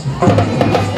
しま。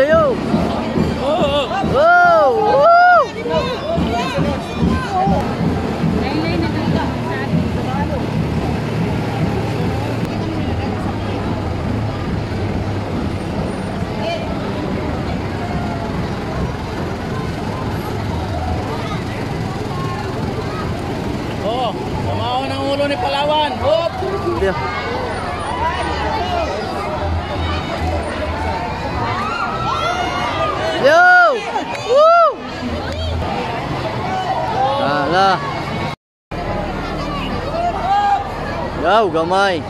Layo? Wow! Woo! Oh, tumawa ng ulo ni Palawan. Hop! Hindi. Yo. Woo. À, là. Yo, gồm ơi.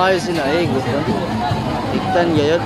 miles na eh. Gusto. Iktan gayad.